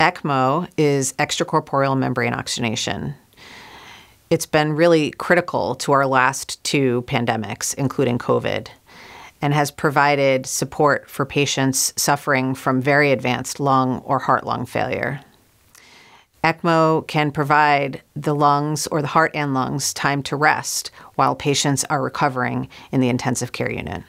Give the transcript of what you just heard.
ECMO is extracorporeal membrane oxygenation. It's been really critical to our last two pandemics, including COVID, and has provided support for patients suffering from very advanced lung or heart lung failure. ECMO can provide the lungs or the heart and lungs time to rest while patients are recovering in the intensive care unit.